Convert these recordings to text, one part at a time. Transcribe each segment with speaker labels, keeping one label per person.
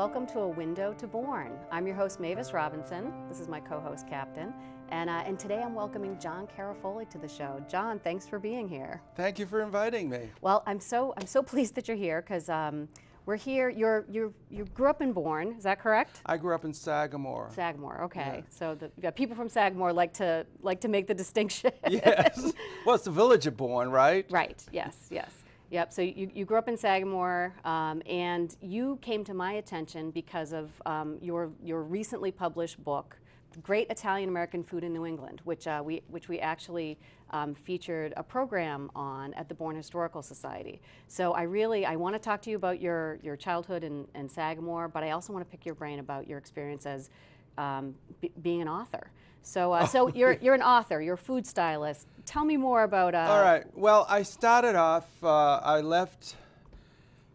Speaker 1: welcome to A Window to Bourne. I'm your host, Mavis Robinson. This is my co host, Captain. And, uh, and today I'm welcoming John Carafoli to the show. John, thanks for being here.
Speaker 2: Thank you for inviting me.
Speaker 1: Well, I'm so, I'm so pleased that you're here because um, we're here. You're, you're, you grew up in Bourne, is that correct?
Speaker 2: I grew up in Sagamore.
Speaker 1: Sagamore, okay. Yeah. So the yeah, people from Sagamore like to, like to make the distinction.
Speaker 2: yes. Well, it's the village of Bourne, right?
Speaker 1: Right, yes, yes. Yep. So you, you grew up in Sagamore, um, and you came to my attention because of um, your your recently published book, "Great Italian American Food in New England," which uh, we which we actually um, featured a program on at the Bourne Historical Society. So I really I want to talk to you about your your childhood in, in Sagamore, but I also want to pick your brain about your experience as um, being an author. So, uh, so you're, you're an author, you're a food stylist. Tell me more about. Uh,
Speaker 2: All right. Well, I started off, uh, I left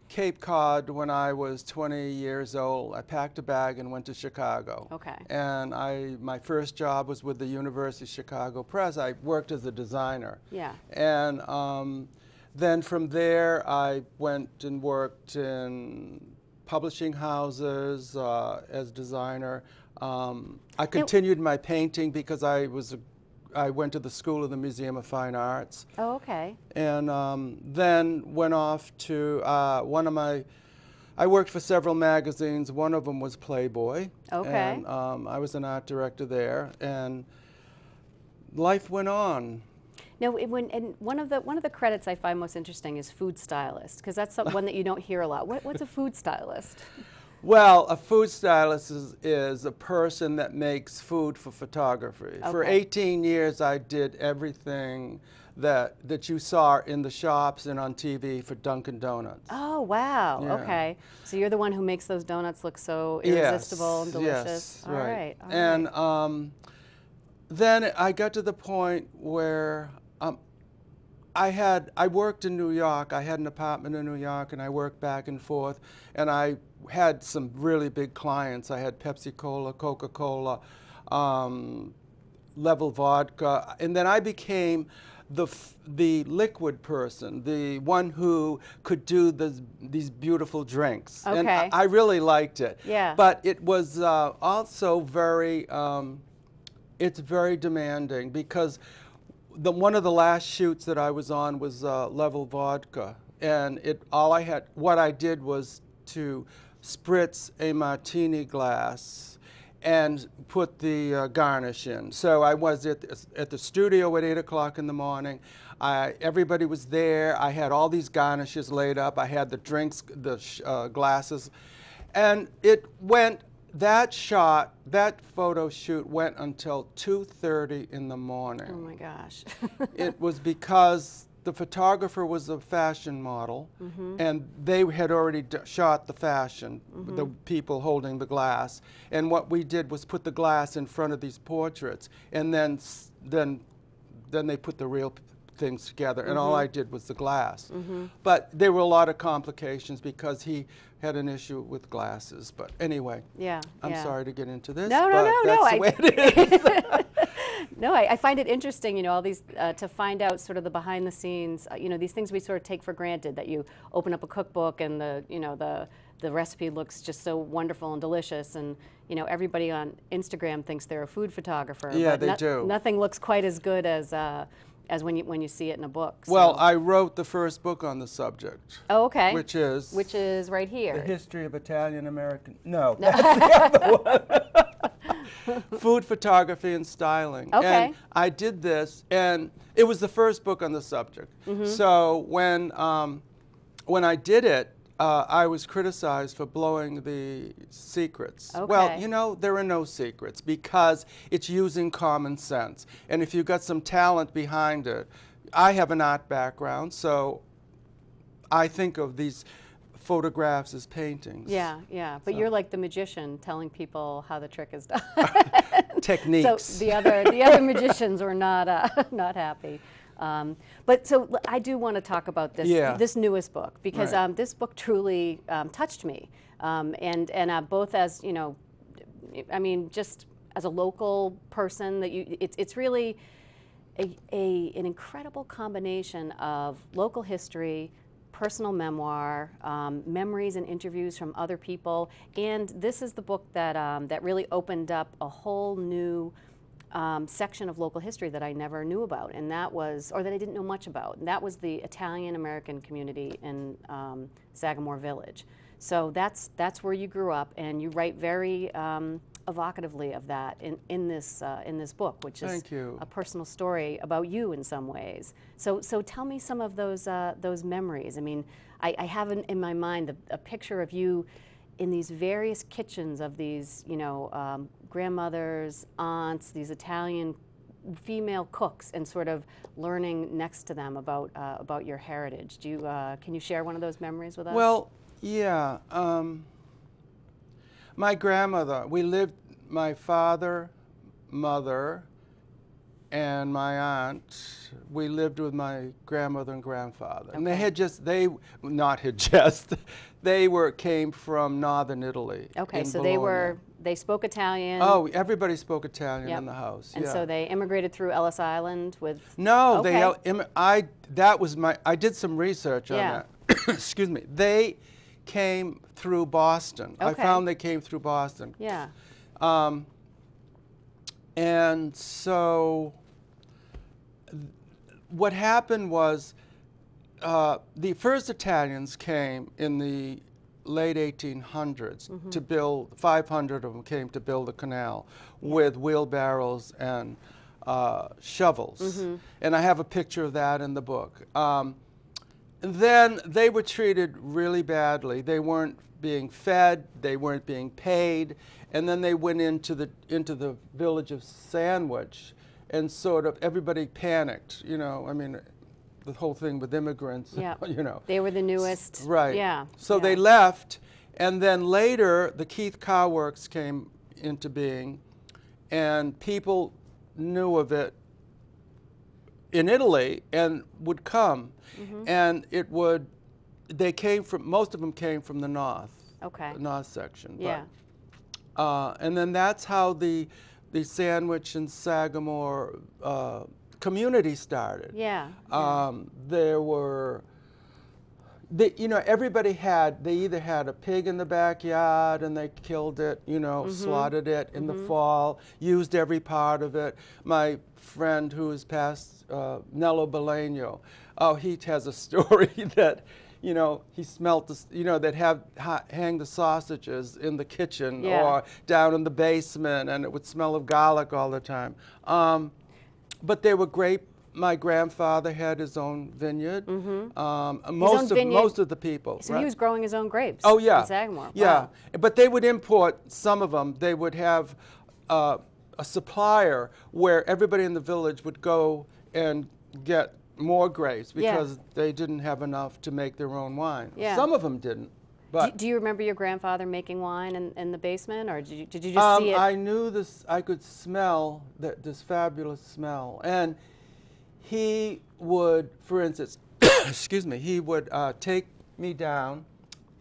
Speaker 2: Cape Cod when I was 20 years old. I packed a bag and went to Chicago.
Speaker 1: Okay.
Speaker 2: And I, my first job was with the University of Chicago Press. I worked as a designer.
Speaker 1: Yeah.
Speaker 2: And um, then from there, I went and worked in publishing houses uh, as designer. Um, I continued my painting because I was a, I went to the School of the Museum of Fine Arts.
Speaker 1: Oh, okay.
Speaker 2: And um, then went off to uh, one of my. I worked for several magazines. One of them was Playboy.
Speaker 1: Okay.
Speaker 2: And um, I was an art director there, and life went on.
Speaker 1: Now, when, and one of the one of the credits I find most interesting is food stylist, because that's one that you don't hear a lot. What, what's a food stylist?
Speaker 2: Well, a food stylist is, is, a person that makes food for photography. Okay. For 18 years, I did everything that that you saw in the shops and on TV for Dunkin' Donuts.
Speaker 1: Oh wow! Yeah. Okay, so you're the one who makes those donuts look so irresistible
Speaker 2: yes,
Speaker 1: and delicious.
Speaker 2: Yes,
Speaker 1: all
Speaker 2: right.
Speaker 1: right all
Speaker 2: and
Speaker 1: right.
Speaker 2: Um, then I got to the point where I had I worked in New York. I had an apartment in New York, and I worked back and forth. And I had some really big clients. I had Pepsi Cola, Coca Cola, um, Level Vodka, and then I became the the liquid person, the one who could do the, these beautiful drinks.
Speaker 1: Okay.
Speaker 2: And I, I, really liked it.
Speaker 1: Yeah.
Speaker 2: But it was uh, also very. Um, it's very demanding because the one of the last shoots that I was on was uh, Level Vodka, and it all I had what I did was to spritz a martini glass and put the uh, garnish in. So I was at the, at the studio at 8 o'clock in the morning. I, everybody was there. I had all these garnishes laid up. I had the drinks, the uh, glasses. And it went, that shot, that photo shoot went until 2.30 in the morning.
Speaker 1: Oh my gosh.
Speaker 2: it was because the photographer was a fashion model, mm -hmm. and they had already shot the fashion, mm -hmm. the people holding the glass. And what we did was put the glass in front of these portraits, and then then then they put the real things together. And mm -hmm. all mm-hmm. I did was the glass.
Speaker 1: Mm-hmm.
Speaker 2: But there were a lot of complications because he had an issue with glasses. But anyway,
Speaker 1: yeah,
Speaker 2: I'm
Speaker 1: yeah.
Speaker 2: sorry to get into this.
Speaker 1: No, no, no,
Speaker 2: no.
Speaker 1: I, no, I, I, find it interesting, you know, all these, uh, to find out sort of the behind the scenes, uh, you know, these things we sort of take for granted, that you open up a cookbook and the, you know, the, the recipe looks just so wonderful and delicious and, you know, everybody on Instagram thinks they're a food photographer.
Speaker 2: Yeah, they
Speaker 1: no,
Speaker 2: do.
Speaker 1: Nothing looks quite as good as, uh, as when you, when you see it in a book.
Speaker 2: So. Well, I wrote the first book on the subject.
Speaker 1: Oh, okay.
Speaker 2: Which is?
Speaker 1: Which is right here.
Speaker 2: The History of Italian American, no, no. that's the other one. food photography and styling.
Speaker 1: Okay.
Speaker 2: And I did this, and it was the first book on the subject.
Speaker 1: Mm -hmm.
Speaker 2: So when um, when I did it, uh, I was criticized for blowing the secrets.
Speaker 1: Okay.
Speaker 2: Well, you know, there are no secrets because it's using common sense. And if you've got some talent behind it, I have an art background, so I think of these photographs as paintings.
Speaker 1: Yeah, yeah. But so. you're like the magician telling people how the trick is done.
Speaker 2: Techniques.
Speaker 1: So the other the other magicians were not uh, not happy. Um, but so I do want to talk about this
Speaker 2: yeah.
Speaker 1: this newest book because
Speaker 2: right.
Speaker 1: um, this book truly um, touched me, um, and and uh, both as you know, I mean just as a local person that you it's it's really a, a an incredible combination of local history, personal memoir, um, memories and interviews from other people, and this is the book that um, that really opened up a whole new um, section of local history that I never knew about, and that was, or that I didn't know much about, and that was the Italian American community in um, Sagamore Village. So that's that's where you grew up, and you write very um, evocatively of that in, in this uh, in this book, which is
Speaker 2: Thank you.
Speaker 1: a personal story about you in some ways. So so tell me some of those uh, those memories. I mean, I, I have in, in my mind the, a picture of you in these various kitchens of these you know um, grandmothers, aunts, these Italian female cooks, and sort of learning next to them about uh, about your heritage. Do you uh, can you share one of those memories with us?
Speaker 2: Well, yeah. Um, my grandmother, we lived, my father, mother, and my aunt, we lived with my grandmother and grandfather. And they had just, they, not had just, they were, came from northern Italy.
Speaker 1: okay, so they were they spoke Italian.
Speaker 2: Oh, everybody spoke Italian
Speaker 1: Yep.
Speaker 2: in the house.
Speaker 1: And
Speaker 2: yeah.
Speaker 1: so they immigrated through Ellis Island with.
Speaker 2: No, they.
Speaker 1: Okay.
Speaker 2: im- I that was my. I did some research
Speaker 1: Yeah.
Speaker 2: on that. Excuse me. They came through Boston. I found they came through Boston.
Speaker 1: Yeah.
Speaker 2: Um, and so what happened was uh, the first Italians came in the late 1800s
Speaker 1: Mm-hmm.
Speaker 2: to build, 500 of them came to build the canal with wheelbarrows and uh, shovels.
Speaker 1: Mm-hmm.
Speaker 2: And I have a picture of that in the book. Um, then they were treated really badly. They weren't being fed, they weren't being paid, and then they went into the into the village of Sandwich, and sort of everybody panicked. You know, I mean, the whole thing with immigrants.
Speaker 1: Yeah.
Speaker 2: you know.
Speaker 1: They were the newest.
Speaker 2: Right.
Speaker 1: Yeah.
Speaker 2: So they left, and then later the Keith Car Works came into being, and people knew of it in Italy and would come,
Speaker 1: Mm-hmm.
Speaker 2: and it would. They came from most of them came from the north,
Speaker 1: Okay.
Speaker 2: the north section. but-
Speaker 1: Yeah.
Speaker 2: uh, and then that's how the the Sandwich and Sagamore uh, community started.
Speaker 1: Yeah.
Speaker 2: Um, there were, they, you know, everybody had, they either had a pig in the backyard and they killed it, you know,
Speaker 1: Mm-hmm.
Speaker 2: slaughtered it in the fall, used every part of it. My friend who is passed, uh, Nello Bellagno, oh, he has a story that, you know, he smelt, the, you know, they'd have ha- hang the sausages in the kitchen
Speaker 1: Yeah.
Speaker 2: or down in the basement and it would smell of garlic all the time. Um, but they were great. My grandfather had his own vineyard. Um, most of
Speaker 1: vineyard-
Speaker 2: most of the people.
Speaker 1: So
Speaker 2: right?
Speaker 1: he was growing his own grapes.
Speaker 2: Oh yeah.
Speaker 1: In Sagamore.
Speaker 2: Yeah,
Speaker 1: Wow.
Speaker 2: but they would import some of them. They would have uh, a supplier where everybody in the village would go and get more grapes
Speaker 1: Yeah.
Speaker 2: because they didn't have enough to make their own wine.
Speaker 1: Yeah.
Speaker 2: Some of them didn't.
Speaker 1: Do,
Speaker 2: But
Speaker 1: do you remember your grandfather making wine in, in the basement, or did you, did you just
Speaker 2: um,
Speaker 1: see it?
Speaker 2: I knew this. I could smell that this fabulous smell, and he would, for instance, excuse me, he would uh, take me down,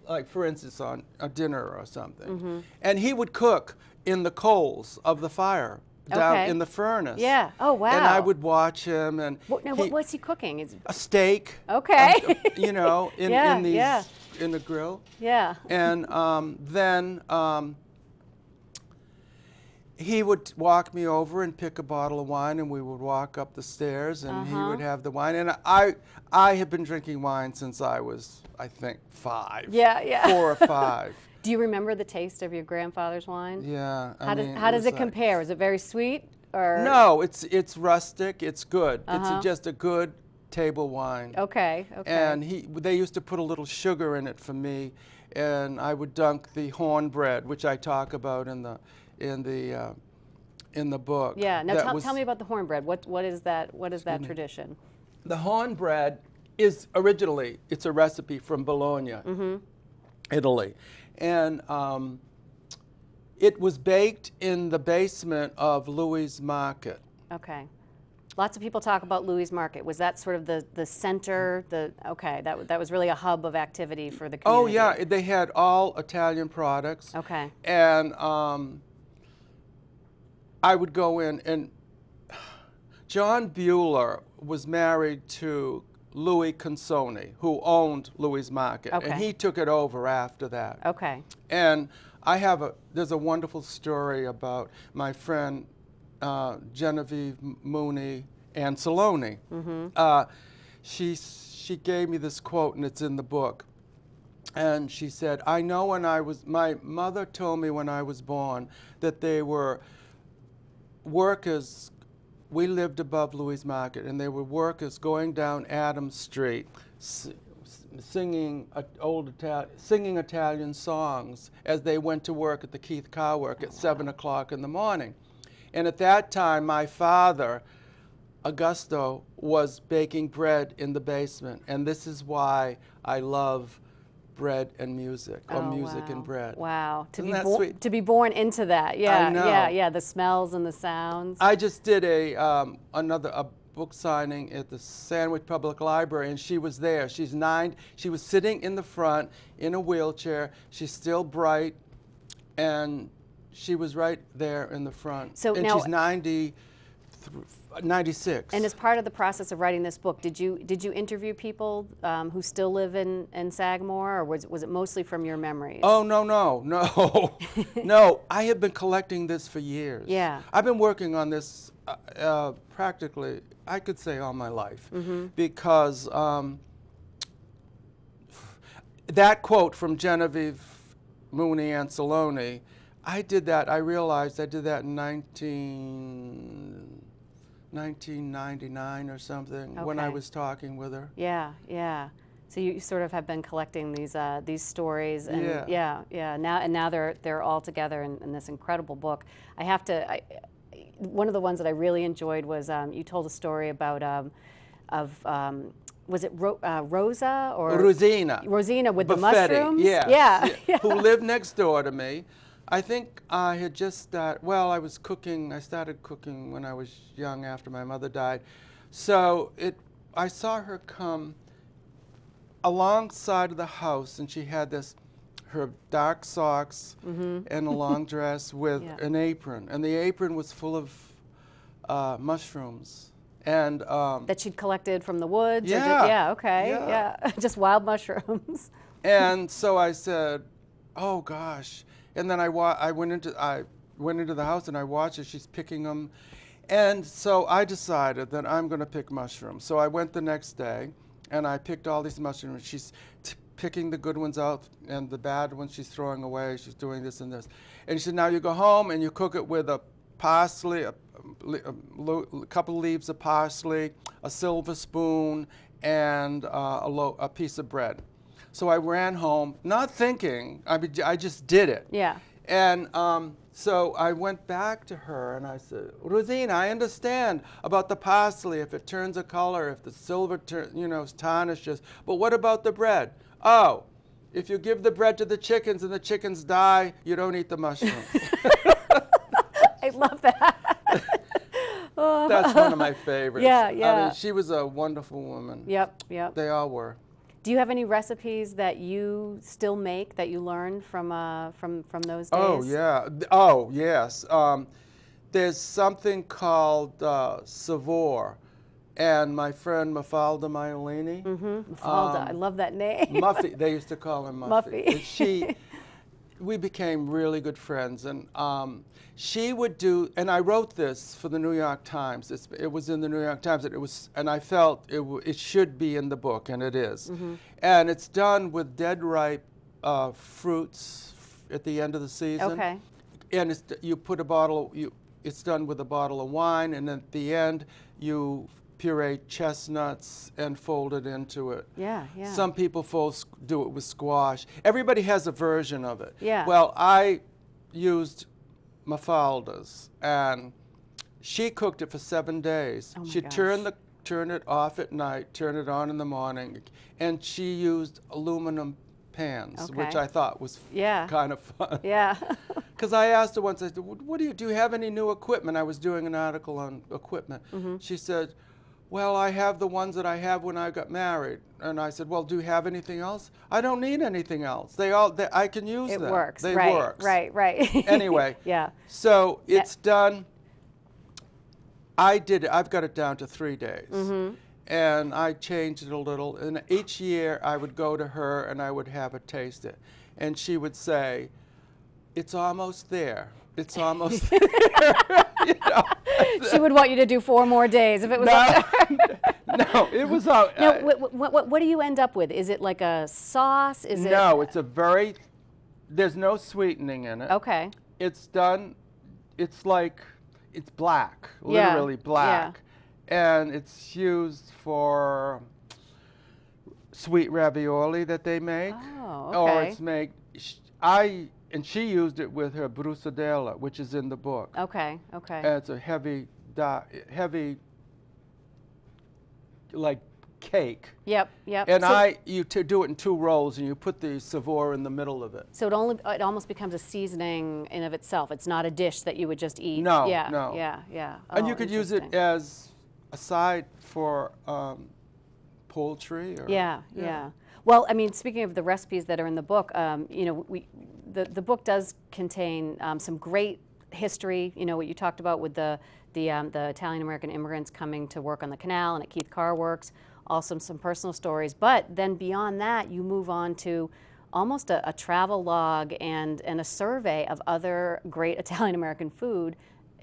Speaker 2: like for instance on a dinner or something,
Speaker 1: Mm-hmm.
Speaker 2: and he would cook in the coals of the fire down
Speaker 1: Okay.
Speaker 2: in the furnace.
Speaker 1: Yeah. Oh, wow.
Speaker 2: And I would watch him, and
Speaker 1: what, now,
Speaker 2: he-
Speaker 1: what's he cooking? Is
Speaker 2: a steak.
Speaker 1: Okay.
Speaker 2: uh, you know, in,
Speaker 1: Yeah,
Speaker 2: in these
Speaker 1: yeah.
Speaker 2: in the grill
Speaker 1: yeah.
Speaker 2: and um, then um, he would walk me over and pick a bottle of wine, and we would walk up the stairs, and he would
Speaker 1: Uh-huh.
Speaker 2: have the wine. And I, I have been drinking wine since I was, I think, five.
Speaker 1: Yeah, yeah.
Speaker 2: Four or five.
Speaker 1: Do you remember the taste of your grandfather's wine?
Speaker 2: yeah. I
Speaker 1: How does
Speaker 2: mean,
Speaker 1: how does it
Speaker 2: like-
Speaker 1: compare? Is it very sweet or
Speaker 2: No, it's it's rustic. It's good.
Speaker 1: Uh-huh.
Speaker 2: It's just a good table wine.
Speaker 1: Okay. Okay.
Speaker 2: And he, they used to put a little sugar in it for me, and I would dunk the hornbread, which I talk about in the, in the, uh, in the book.
Speaker 1: yeah. Now tell,
Speaker 2: was-
Speaker 1: tell me about the hornbread. What what is that? What is that tradition?
Speaker 2: The hornbread is originally it's a recipe from Bologna,
Speaker 1: Mm-hmm.
Speaker 2: Italy, and um, it was baked in the basement of Louis Market.
Speaker 1: Okay. Lots of people talk about Louis Market. Was that sort of the, the center? The okay, that that was really a hub of activity for the
Speaker 2: Oh yeah, they had all Italian products.
Speaker 1: Okay.
Speaker 2: And um, I would go in, and John Bueller was married to Louis Consoni, who owned Louis Market, and he took it over after that.
Speaker 1: Okay.
Speaker 2: And I have a there's a wonderful story about my friend uh, Genevieve Mooney Anceloni. Uh, she she gave me this quote, and it's in the book. And she said, "I know when I was my mother told me when I was born that they were workers. We lived above Louis Market, and there were workers going down Adams Street, singing old singing Italian songs as they went to work at the Keith Car Work at seven o'clock in the morning. And at that time, my father, Augusto, was baking bread in the basement, and this is why I love bread and music, or
Speaker 1: Oh,
Speaker 2: music
Speaker 1: wow.
Speaker 2: and bread.
Speaker 1: Wow. To
Speaker 2: Isn't
Speaker 1: be
Speaker 2: that
Speaker 1: bo-
Speaker 2: sweet?
Speaker 1: to be born into that. Yeah. Yeah. Yeah. The smells and the sounds.
Speaker 2: I just did a um, another a book signing at the Sandwich Public Library, and she was there. She's nine. She was sitting in the front in a wheelchair. She's still bright, and she was right there in the front.
Speaker 1: So
Speaker 2: and
Speaker 1: now-
Speaker 2: she's 90, 96.
Speaker 1: and as part of the process of writing this book, did you did you interview people um, who still live in, in Sagamore, or was, was it mostly from your memories?
Speaker 2: Oh no no no no! I have been collecting this for years.
Speaker 1: Yeah.
Speaker 2: I've been working on this uh, uh, practically, I could say, all my life,
Speaker 1: Mm-hmm.
Speaker 2: because um, that quote from Genevieve Mooney Anceloni, I did that. I realized I did that in 19, 1999 or something when I was talking with her.
Speaker 1: Yeah, yeah. So you sort of have been collecting these uh, these stories, and
Speaker 2: Yeah.
Speaker 1: yeah, yeah. Now and now they're they're all together in, in this incredible book. I have to. I, one of the ones that I really enjoyed was um, you told a story about um, of um, was it Ro- uh, Rosa or
Speaker 2: Rosina.
Speaker 1: Rosina with the
Speaker 2: Buffetti,
Speaker 1: mushrooms?
Speaker 2: Yeah,
Speaker 1: yeah, yeah.
Speaker 2: Who lived next door to me. I think I had just started, well, I was cooking, I started cooking when I was young after my mother died. So it, I saw her come alongside of the house and she had this, her dark socks and a long dress with.
Speaker 1: Yeah.
Speaker 2: an apron. And the apron was full of uh, mushrooms. And um,
Speaker 1: that she'd collected from the woods.
Speaker 2: Yeah,
Speaker 1: yeah. Okay.
Speaker 2: yeah.
Speaker 1: Yeah. Just wild mushrooms.
Speaker 2: and so I said, "Oh gosh!" And then I wa- I went into I went into the house and I watched as She's picking them, and so I decided that I'm going to pick mushrooms. So I went the next day, and I picked all these mushrooms. She's t- picking the good ones out, and the bad ones she's throwing away. She's doing this and this, and she said, "Now you go home and you cook it with a parsley, a, a, a couple leaves of parsley, a silver spoon, and uh, a, lo- a piece of bread." So I ran home, not thinking. I mean, I just did it.
Speaker 1: Yeah.
Speaker 2: And um, so I went back to her and I said, Rosina, I understand about the parsley, if it turns a color, if the silver, you know, tarnishes. But what about the bread? Oh, if you give the bread to the chickens and the chickens die, you don't eat the mushroom.
Speaker 1: I love that.
Speaker 2: That's one of my favorites.
Speaker 1: Yeah,
Speaker 2: I
Speaker 1: yeah.
Speaker 2: mean, she was a wonderful woman.
Speaker 1: yep. Yep.
Speaker 2: They all were.
Speaker 1: Do you have any recipes that you still make that you learned from uh, from from those days?
Speaker 2: Oh yeah. Oh yes. Um, there's something called uh, Savor, and my friend Mafalda Maiolini,
Speaker 1: Mm-hmm. Mafalda. I
Speaker 2: Um,
Speaker 1: love that name.
Speaker 2: Muffy. They used to call him Muffy.
Speaker 1: Muffy.
Speaker 2: She, we became really good friends, and um, she would do. And I wrote this for the New York Times. It's, it was in the New York Times, and it was. And I felt it, w- it should be in the book, and it is.
Speaker 1: Mm-hmm.
Speaker 2: And it's done with dead ripe uh, fruits f- at the end of the season
Speaker 1: okay.
Speaker 2: and it's, you put a bottle, you, it's done with a bottle of wine, and at the end, you puree chestnuts and fold it into it.
Speaker 1: Yeah. Yeah.
Speaker 2: Some people fold, do it with squash. Everybody has a version of it.
Speaker 1: Yeah.
Speaker 2: Well, I used Mafalda's, and she cooked it for seven days.
Speaker 1: Oh
Speaker 2: she
Speaker 1: gosh.
Speaker 2: turned the turn it off at night, turn it on in the morning, and she used aluminum pans, which I thought was
Speaker 1: Yeah.
Speaker 2: kind of fun.
Speaker 1: yeah.
Speaker 2: Because I asked her once, I said, "What do you do? You have any new equipment?" I was doing an article on equipment.
Speaker 1: Mm-hmm.
Speaker 2: She said, "Well, I have the ones that I have when I got married." And I said, "Well, do you have anything else?" I don't need anything else. They all, they, I can use
Speaker 1: it
Speaker 2: them.
Speaker 1: works.
Speaker 2: They
Speaker 1: right.
Speaker 2: works.
Speaker 1: Right. Right.
Speaker 2: Anyway.
Speaker 1: yeah.
Speaker 2: So
Speaker 1: Yeah.
Speaker 2: it's done. I did it. I've got it down to three days.
Speaker 1: Mm-hmm.
Speaker 2: and I changed it a little. And each year I would go to her and I would have her taste it. And she would say, It's almost there. It's almost there. you know?
Speaker 1: she would want you to do four more days if it was up
Speaker 2: no, it was.
Speaker 1: Now,
Speaker 2: uh,
Speaker 1: what, what, what, what do you end up with? Is it like a sauce? Is it
Speaker 2: no, it's a very, there's no sweetening in it.
Speaker 1: Okay.
Speaker 2: It's done, it's like, it's black,
Speaker 1: Yeah,
Speaker 2: literally black. And it's used for sweet ravioli that they make.
Speaker 1: Oh,
Speaker 2: Or
Speaker 1: okay.
Speaker 2: it's made, I, and she used it with her brusadella, which is in the book.
Speaker 1: Okay, okay.
Speaker 2: And it's a heavy, di- heavy, like cake.
Speaker 1: yep, yep.
Speaker 2: And
Speaker 1: so,
Speaker 2: I, you to do it in two rolls, and you put the savour in the middle of it.
Speaker 1: So it only it almost becomes a seasoning in of itself. It's not a dish that you would just eat.
Speaker 2: No,
Speaker 1: yeah,
Speaker 2: no.
Speaker 1: Yeah, yeah.
Speaker 2: and
Speaker 1: Oh,
Speaker 2: you could use it as a side for um, poultry. Or,
Speaker 1: Yeah, yeah. Well, I mean, speaking of the recipes that are in the book, um, you know, we the the book does contain um, some great history. You know, what you talked about with the the um, the Italian American immigrants coming to work on the canal and at Keith Car Works. Also, some personal stories. But then beyond that, you move on to almost a, a travel log and and a survey of other great Italian American food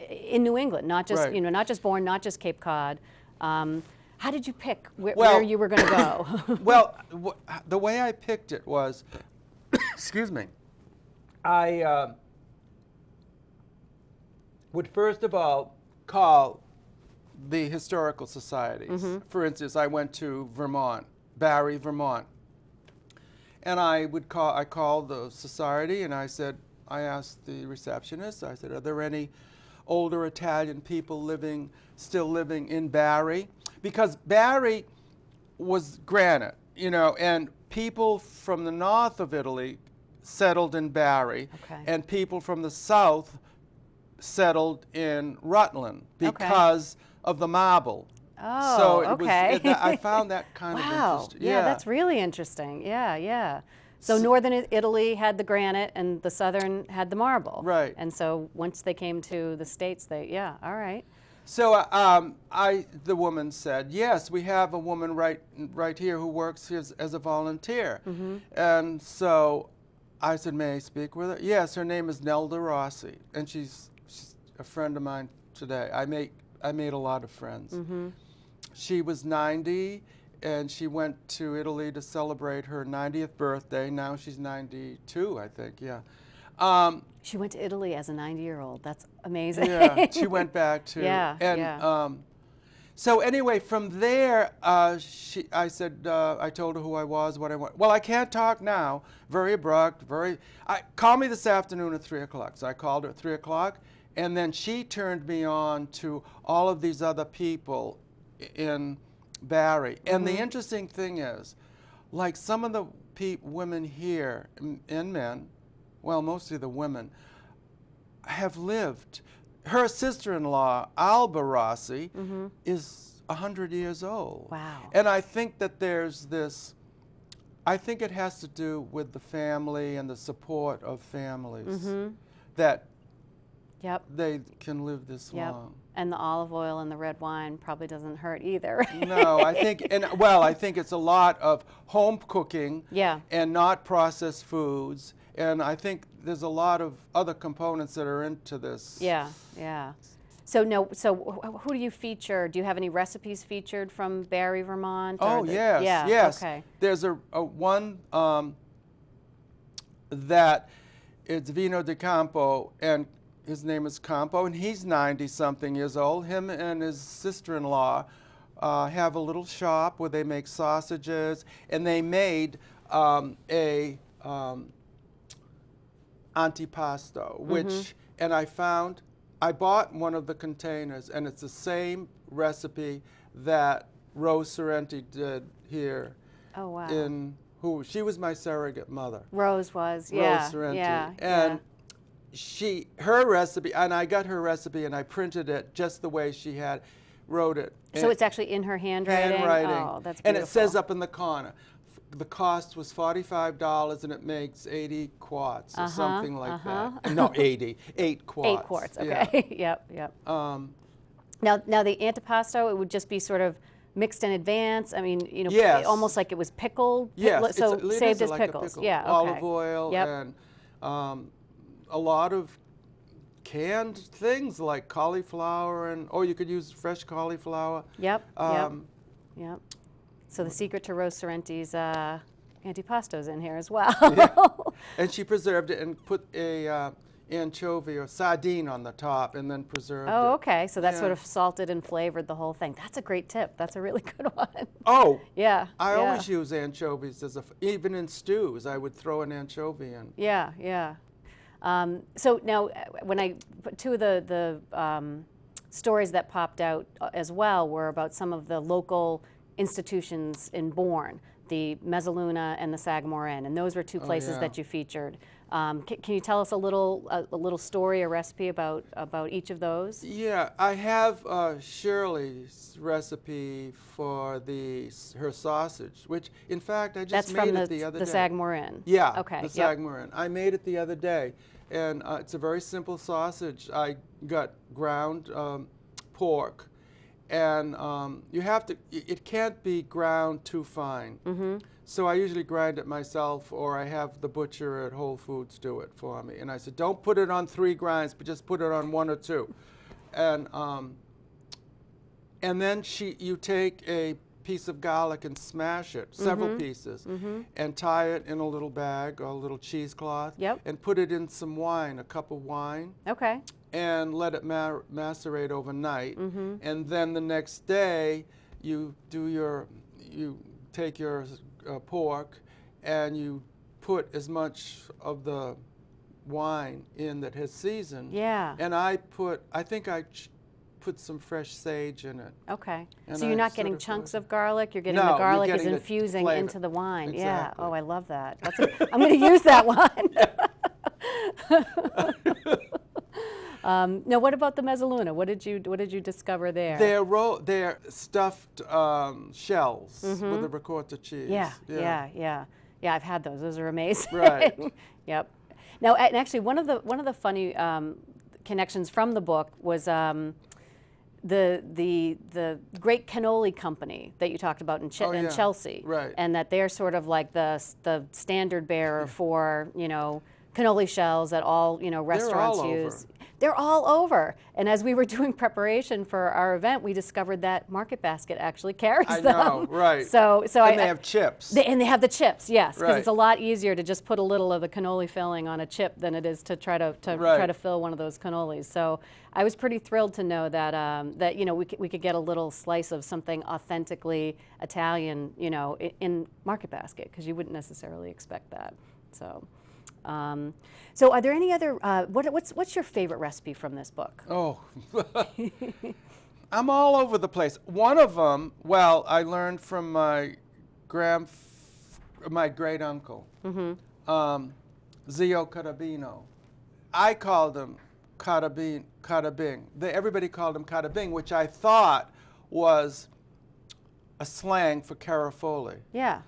Speaker 1: in New England. Not just
Speaker 2: Right.
Speaker 1: you know, not just Bourne, not just Cape Cod. Um, how did you pick where,
Speaker 2: Well-
Speaker 1: where you were going to go?
Speaker 2: well, the way I picked it was, excuse me, I uh, would first of all call the historical societies. For instance, I went to Vermont, Barre, Vermont, and I would call. I called the society and I said, I asked the receptionist. I said, Are there any older Italian people living, still living in Barre? Because Barre was granite, you know, and people from the north of Italy settled in Barre,
Speaker 1: Okay.
Speaker 2: and people from the south settled in Rutland because of the marble.
Speaker 1: Oh,
Speaker 2: so it
Speaker 1: okay.
Speaker 2: Was, it, I found that kind of
Speaker 1: wow.
Speaker 2: interesting.
Speaker 1: Yeah. that's really interesting. Yeah, yeah. So northern Italy had the granite and the southern had the marble.
Speaker 2: Right.
Speaker 1: And so once they came to the states, they yeah, all right.
Speaker 2: So uh, um, I, the woman said, yes, we have a woman right, right here who works here as, as a volunteer. And so I said, may I speak with her? Yes, her name is Nelda Rossi, and she's, she's a friend of mine today. I make, I made a lot of friends. She was 90, and she went to Italy to celebrate her 90th birthday. Now she's 92, I think. Yeah. Um,
Speaker 1: She went to Italy as a 90-year-old. That's amazing.
Speaker 2: yeah, she went back to.
Speaker 1: Yeah,
Speaker 2: and,
Speaker 1: yeah.
Speaker 2: Um, so anyway, from there, uh, she, I said, uh, I told her who I was, what I want. Well, I can't talk now. Very abrupt. Very. I call me this afternoon at three o'clock. So I called her at three o'clock, and then she turned me on to all of these other people in Barre. And the interesting thing is, like some of the pe- women here and men, well, mostly the women, have lived. Her sister-in-law, Alba Rossi, mm-hmm. is a hundred years old.
Speaker 1: Wow.
Speaker 2: And I think that there's this. I think it has to do with the family and the support of families mm-hmm. that
Speaker 1: Yep.
Speaker 2: they can live this
Speaker 1: Yep.
Speaker 2: long.
Speaker 1: And the olive oil and the red wine probably doesn't hurt either.
Speaker 2: No, I think, and well, I think it's a lot of home cooking
Speaker 1: Yeah.
Speaker 2: and not processed foods. And I think there's a lot of other components that are into this.
Speaker 1: Yeah, yeah. So no, so who do you feature? Do you have any recipes featured from Barre, Vermont?
Speaker 2: Oh
Speaker 1: the-
Speaker 2: yes,
Speaker 1: yeah,
Speaker 2: yes.
Speaker 1: Okay.
Speaker 2: There's a, a one um, that it's Vino de Campo, and his name is Campo, and he's 90 something years old. Him and his sister-in-law uh, have a little shop where they make sausages, and they made um, a um, antipasto, which, mm-hmm. and I found, I bought one of the containers, and it's the same recipe that Rose Sorrenti did here
Speaker 1: Oh wow.
Speaker 2: in who she was my surrogate mother.
Speaker 1: Rose was, yeah,
Speaker 2: Rose Sorrenti.
Speaker 1: yeah,
Speaker 2: and
Speaker 1: yeah.
Speaker 2: she her recipe and I got her recipe and I printed it just the way she had wrote it.
Speaker 1: So
Speaker 2: And-
Speaker 1: it's actually in her handwriting.
Speaker 2: handwriting.
Speaker 1: Oh, that's beautiful.
Speaker 2: and it says up in the corner, the cost was forty-five dollars and it makes eighty quarts or
Speaker 1: Uh-huh,
Speaker 2: something like
Speaker 1: uh-huh.
Speaker 2: that. No, eighty, eight quarts.
Speaker 1: eight quarts.
Speaker 2: Yeah.
Speaker 1: Okay. yep, yep.
Speaker 2: Um,
Speaker 1: Now, now the antipasto, it would just be sort of mixed in advance? I mean, you know,
Speaker 2: Yes.
Speaker 1: almost like it was pickled. pi-
Speaker 2: Yes,
Speaker 1: so
Speaker 2: it
Speaker 1: saved as
Speaker 2: like a
Speaker 1: pickles.
Speaker 2: pickle.
Speaker 1: Yeah. Okay.
Speaker 2: Olive oil
Speaker 1: Yep.
Speaker 2: and um, a lot of canned things like cauliflower and or you could use fresh cauliflower.
Speaker 1: Yep.
Speaker 2: Um,
Speaker 1: yep. Yep. So the secret to Rose Sorrenti's uh, antipasto's in here as well.
Speaker 2: And she preserved it and put a uh, anchovy or sardine on the top and then preserved it.
Speaker 1: oh,
Speaker 2: it.
Speaker 1: okay. So that sort of salted and flavored the whole thing. That's a great tip. That's a really good one.
Speaker 2: Oh,
Speaker 1: yeah.
Speaker 2: I
Speaker 1: yeah.
Speaker 2: always use anchovies as a f- even in stews. I would throw an anchovy in.
Speaker 1: Yeah, yeah. Um, so now, uh, when I two of the the um, stories that popped out uh, as well were about some of the local institutions in Bourne, the Mezzaluna and the Sagamore Inn, and those were two places
Speaker 2: Oh, yeah.
Speaker 1: that you featured. Um, can, can you tell us a little a, a little story, a recipe about about each of those?
Speaker 2: Yeah, I have uh, Shirley's recipe for the her sausage, which in fact I just
Speaker 1: That's
Speaker 2: made
Speaker 1: from
Speaker 2: it
Speaker 1: the
Speaker 2: the other
Speaker 1: the
Speaker 2: day.
Speaker 1: Sagamore Inn.
Speaker 2: Yeah,
Speaker 1: Okay.
Speaker 2: the
Speaker 1: yep.
Speaker 2: Sagamore Inn. I made it the other day, and uh, it's a very simple sausage. I got ground um, pork, and um, you have to. It can't be ground too fine.
Speaker 1: Mm-hmm.
Speaker 2: So I usually grind it myself, or I have the butcher at Whole Foods do it for me. And I said, don't put it on three grinds, but just put it on one or two. And um, and then she, you take a piece of garlic and smash it, several
Speaker 1: Mm-hmm.
Speaker 2: pieces, and tie it in a little bag or a little cheesecloth,
Speaker 1: Yep.
Speaker 2: and put it in some wine, a cup of wine,
Speaker 1: Okay.
Speaker 2: And let it macerate overnight.
Speaker 1: Mm-hmm.
Speaker 2: And then the next day, you do your, you take your uh, pork, and you put as much of the wine in that has seasoned.
Speaker 1: Yeah.
Speaker 2: And I put, I think I ch- put some fresh sage in it.
Speaker 1: Okay.
Speaker 2: And
Speaker 1: so you're not getting chunks of garlic. You're getting
Speaker 2: No,
Speaker 1: the garlic is
Speaker 2: getting the
Speaker 1: infusing
Speaker 2: flavor.
Speaker 1: into the wine. Yeah. Oh, I love that. I'm going to use that one. um, now, what about the mezzaluna? What did you What did you discover there?
Speaker 2: They're, ro- they're stuffed um, shells with the ricotta cheese.
Speaker 1: Mm-hmm. yeah, yeah, yeah, yeah. I've had those. Those are amazing.
Speaker 2: Right.
Speaker 1: yep. Now, and actually, one of the one of the funny um, connections from the book was. Um, the the the great cannoli company that you talked about in, Ch-
Speaker 2: Oh,
Speaker 1: in
Speaker 2: yeah.
Speaker 1: Chelsea,
Speaker 2: Right.
Speaker 1: And that they're sort of like the the standard bearer for you know cannoli shells that all you know restaurants
Speaker 2: all over.
Speaker 1: use. They're all over. And as we were doing preparation for our event, we discovered that Market Basket actually carries
Speaker 2: I
Speaker 1: them.
Speaker 2: know, right.
Speaker 1: So so
Speaker 2: and
Speaker 1: I
Speaker 2: they have chips.
Speaker 1: they, and they have the chips, yes, because it's a lot easier to just put a little of the cannoli filling on a chip than it is to try to, to try to fill one of those cannolis. So I was pretty thrilled to know that um, that you know we could, we could get a little slice of something authentically Italian, you know, in, in Market Basket because you wouldn't necessarily expect that. So. Um, so, are there any other? Uh, what, what's what's your favorite recipe from this book?
Speaker 2: Oh, I'm all over the place. One of them, well, I learned from my grand, my great uncle, um, Zio Carabino. I called him Carabin, Carabing. They, everybody called him Carabing, which I thought was a slang for carafoli.
Speaker 1: Yeah.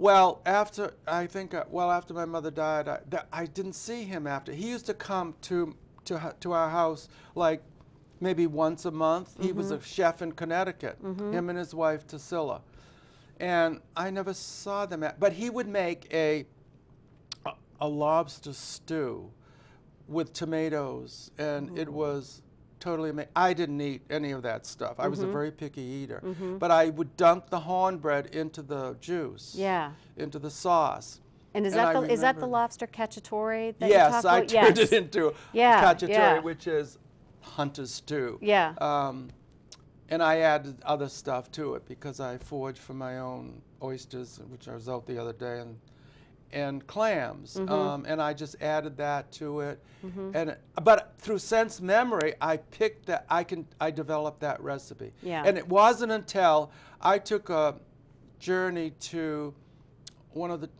Speaker 2: Well, after I think, uh, well, after my mother died, I, th- I didn't see him after. He used to come to to to our house like maybe once a month. He was a mm-hmm. chef in Connecticut. Mm-hmm. Him and his wife Tassila, and I never saw them. At, but he would make a a, a lobster stew with tomatoes, and it mm-hmm. was totally amazing. I didn't eat any of that stuff. I was a very picky eater, but I would dunk the hornbread into the juice,
Speaker 1: Yeah.
Speaker 2: into the sauce.
Speaker 1: And is
Speaker 2: And
Speaker 1: that
Speaker 2: I
Speaker 1: the, is that the
Speaker 2: remember-
Speaker 1: lobster cacciatore that you
Speaker 2: yes,
Speaker 1: talk
Speaker 2: I
Speaker 1: about?
Speaker 2: turned
Speaker 1: yes.
Speaker 2: it into
Speaker 1: Yeah,
Speaker 2: cacciatore,
Speaker 1: yeah.
Speaker 2: which is hunter's stew.
Speaker 1: Yeah.
Speaker 2: Um, and I added other stuff to it because I foraged for my own oysters, which I was out the other day, and and clams.
Speaker 1: Mm-hmm.
Speaker 2: Um, and I just added that to it. And but through sense memory, I picked that. I can I developed that recipe.
Speaker 1: Yeah.
Speaker 2: And it wasn't until I took a journey to one of the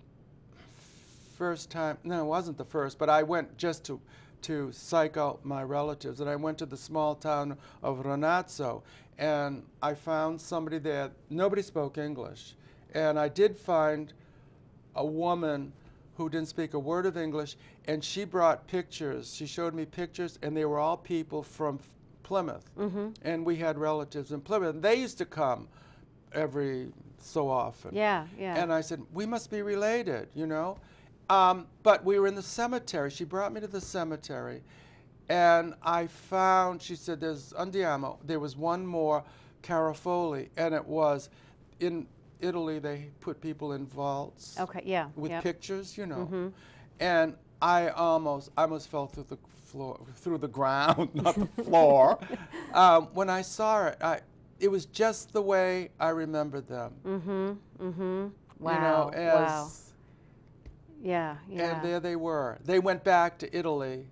Speaker 2: first time no it wasn't the first but i went just to to psych out my relatives and i went to the small town of ronazzo and i found somebody there nobody spoke english and i did find a woman who didn't speak a word of english and she brought pictures she showed me pictures and they were all people from plymouth and we had relatives in plymouth and they used to come every so often.
Speaker 1: Yeah, yeah.
Speaker 2: And I said, we must be related, you know? Um, but we were in the cemetery. She brought me to the cemetery. And I found, she said, there's Andiamo. There was one more Carafoli. And it was in Italy, they put people in vaults
Speaker 1: okay, yeah.
Speaker 2: with
Speaker 1: yep.
Speaker 2: pictures, you know.
Speaker 1: Mm-hmm.
Speaker 2: And I almost, I almost fell through the floor, through the ground, not the floor. um, when I saw it, I, it was just the way I remembered them.
Speaker 1: Mm-hmm. Mm-hmm. Wow.
Speaker 2: You know, as,
Speaker 1: wow. Yeah, yeah.
Speaker 2: And there they were. They went back to Italy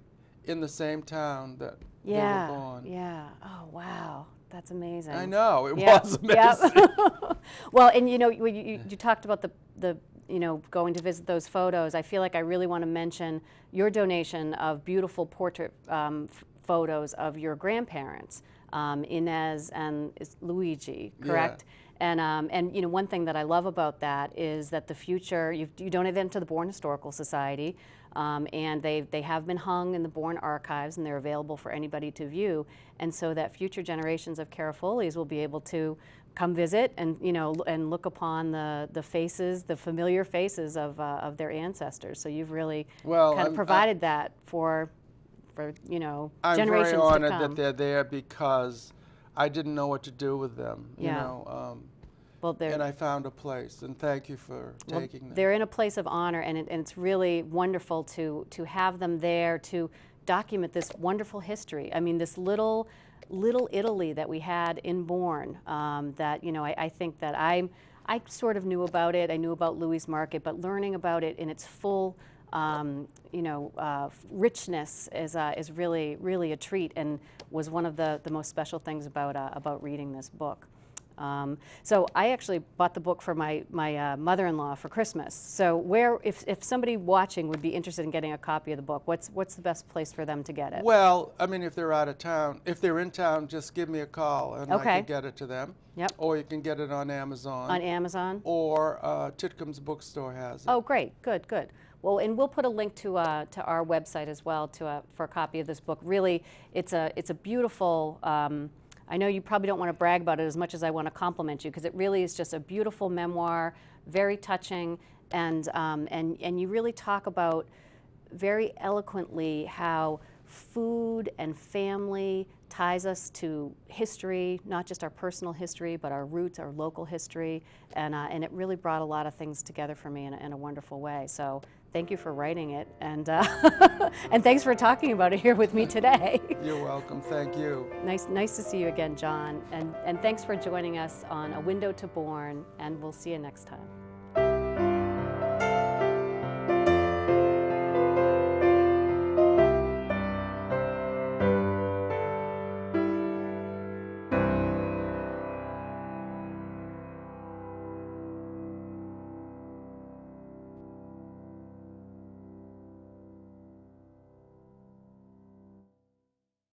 Speaker 2: in the same town that
Speaker 1: yeah,
Speaker 2: they were born.
Speaker 1: Yeah. Oh, wow. That's amazing.
Speaker 2: I know it
Speaker 1: Yep,
Speaker 2: was
Speaker 1: yep.
Speaker 2: amazing.
Speaker 1: well, and you know, you, you, you talked about the, the, you know, going to visit those photos. I feel like I really want to mention your donation of beautiful portrait um, f- photos of your grandparents, um, Inez and Luigi, correct? And, um, and you know, one thing that I love about that is that the future, you've, you donate them to the Bourne Historical Society, um, and they, they have been hung in the Bourne archives and they're available for anybody to view. And so that future generations of Carafolis will be able to come visit and, you know, and look upon the, the faces, the familiar faces of, uh, of their ancestors. So you've really
Speaker 2: Well,
Speaker 1: kind
Speaker 2: I'm-
Speaker 1: of
Speaker 2: I-
Speaker 1: provided that for, for, you know,
Speaker 2: I'm
Speaker 1: generations
Speaker 2: very honored
Speaker 1: to come.
Speaker 2: that they're there because I didn't know what to do with them. You
Speaker 1: Yeah.
Speaker 2: know, um,
Speaker 1: well,
Speaker 2: and I found a place. And thank you for
Speaker 1: Well,
Speaker 2: taking them.
Speaker 1: They're in a place of honor, and, it, and it's really wonderful to, to have them there to document this wonderful history. I mean, this little, little Italy that we had in Bourne, um, that, you know, I, I think that I, I sort of knew about it. I knew about Louis Market, but learning about it in its full, um, you know, uh, richness is, uh, is really, really a treat and was one of the, the most special things about, uh, about reading this book. Um, so I actually bought the book for my, my uh, mother-in-law for Christmas. So where, if, if somebody watching would be interested in getting a copy of the book, what's, what's the best place for them to get it?
Speaker 2: Well, I mean, if they're out of town, if they're in town, just give me a call and I can get it to them.
Speaker 1: Yep.
Speaker 2: Or you can get it on Amazon.
Speaker 1: On Amazon?
Speaker 2: or uh, Titcomb's bookstore has it.
Speaker 1: Oh, great, good, good. Well, and we'll put a link to, uh, to our website as well to, uh, for a copy of this book. Really, it's a, it's a beautiful, um, I know you probably don't want to brag about it as much as I want to compliment you, because it really is just a beautiful memoir, very touching, and, um, and, and you really talk about very eloquently how food and family ties us to history, not just our personal history, but our roots, our local history, and, uh, and it really brought a lot of things together for me in a, in a wonderful way. So thank you for writing it, and, uh, and thanks for talking about it here with me today.
Speaker 2: You're welcome. Thank you.
Speaker 1: nice, nice to see you again, John, and, and thanks for joining us on A Window to Bourne, and we'll see you next time.